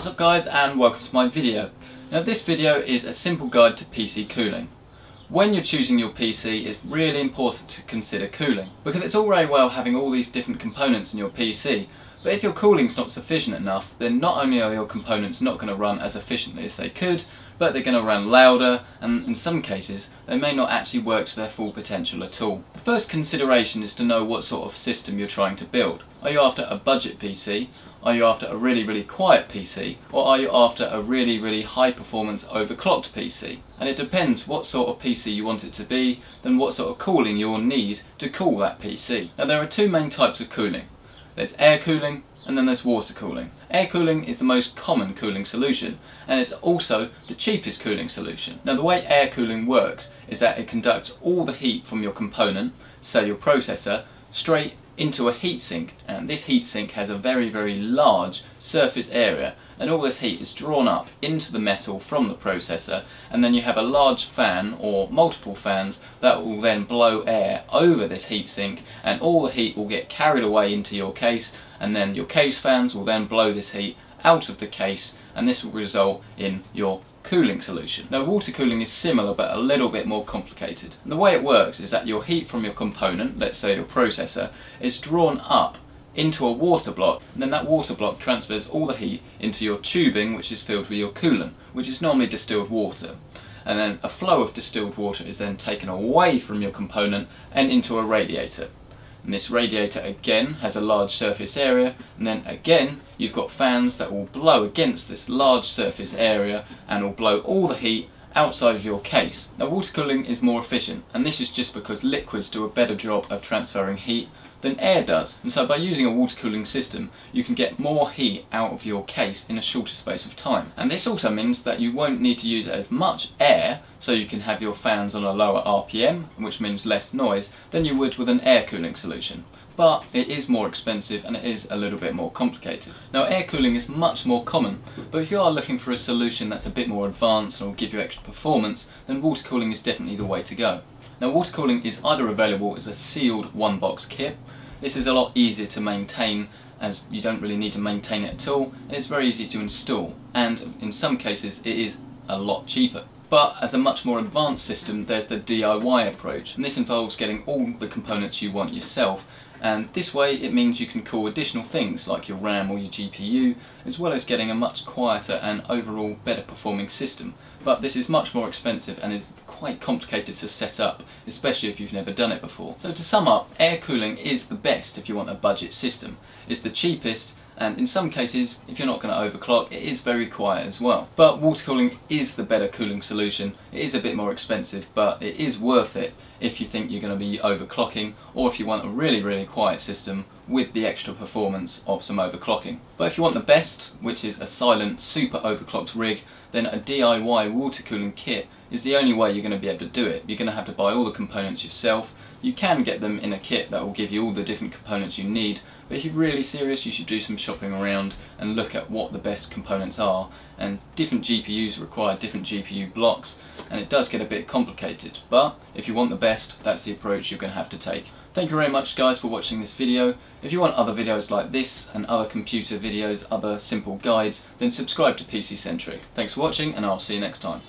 What's up guys and welcome to my video. Now this video is a simple guide to PC cooling. When you're choosing your PC it's really important to consider cooling because it's all very well having all these different components in your PC but if your cooling's not sufficient enough then not only are your components not going to run as efficiently as they could but they're going to run louder and in some cases they may not actually work to their full potential at all. The first consideration is to know what sort of system you're trying to build. Are you after a budget PC are you after a really, really quiet PC or are you after a really, really high performance overclocked PC? And it depends what sort of PC you want it to be, then what sort of cooling you'll need to cool that PC. Now there are two main types of cooling. There's air cooling and then there's water cooling. Air cooling is the most common cooling solution and it's also the cheapest cooling solution. Now the way air cooling works is that it conducts all the heat from your component, say your processor, straight into a heatsink and this heatsink has a very very large surface area and all this heat is drawn up into the metal from the processor and then you have a large fan or multiple fans that will then blow air over this heatsink and all the heat will get carried away into your case and then your case fans will then blow this heat out of the case and this will result in your cooling solution. Now water cooling is similar but a little bit more complicated. And the way it works is that your heat from your component, let's say your processor, is drawn up into a water block and then that water block transfers all the heat into your tubing which is filled with your coolant which is normally distilled water and then a flow of distilled water is then taken away from your component and into a radiator and this radiator again has a large surface area and then again you've got fans that will blow against this large surface area and will blow all the heat outside of your case. Now water cooling is more efficient and this is just because liquids do a better job of transferring heat than air does. And so by using a water cooling system, you can get more heat out of your case in a shorter space of time. And this also means that you won't need to use as much air, so you can have your fans on a lower RPM, which means less noise, than you would with an air cooling solution but it is more expensive and it is a little bit more complicated. Now air cooling is much more common, but if you are looking for a solution that's a bit more advanced and will give you extra performance, then water cooling is definitely the way to go. Now water cooling is either available as a sealed one box kit. This is a lot easier to maintain as you don't really need to maintain it at all and it's very easy to install and in some cases it is a lot cheaper. But as a much more advanced system there's the DIY approach and this involves getting all the components you want yourself and this way it means you can call additional things like your RAM or your GPU as well as getting a much quieter and overall better performing system. But this is much more expensive and is quite complicated to set up, especially if you've never done it before. So to sum up, air cooling is the best if you want a budget system. It's the cheapest and in some cases, if you're not going to overclock, it is very quiet as well. But water cooling is the better cooling solution. It is a bit more expensive, but it is worth it if you think you're going to be overclocking or if you want a really, really quiet system with the extra performance of some overclocking. But if you want the best, which is a silent, super overclocked rig, then a DIY water cooling kit is the only way you're going to be able to do it. You're going to have to buy all the components yourself. You can get them in a kit that will give you all the different components you need, but if you're really serious you should do some shopping around and look at what the best components are and different GPUs require different GPU blocks and it does get a bit complicated but if you want the best that's the approach you're going to have to take. Thank you very much guys for watching this video. If you want other videos like this and other computer videos, other simple guides, then subscribe to PC Centric. Thanks for watching and I'll see you next time.